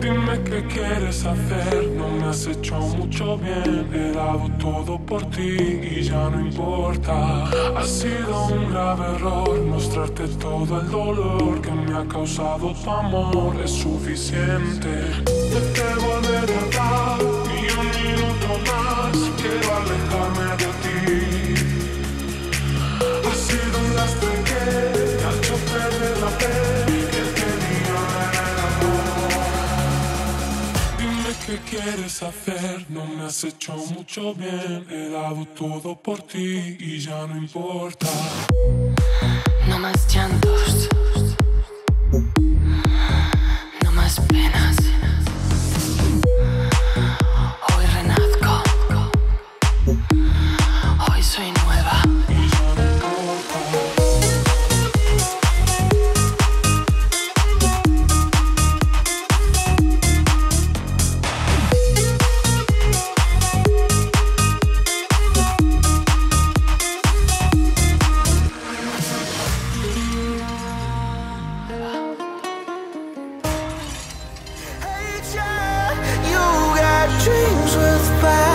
Dime qué quieres hacer, no me has hecho mucho bien. He dado todo por ti y ya no importa. Ha sido un grave error mostrarte todo el dolor que me ha causado tu amor. Es suficiente. Te volver a Qué quieres hacer, no me has hecho mucho bien. He dado todo por ti y ya no importa. goodbye.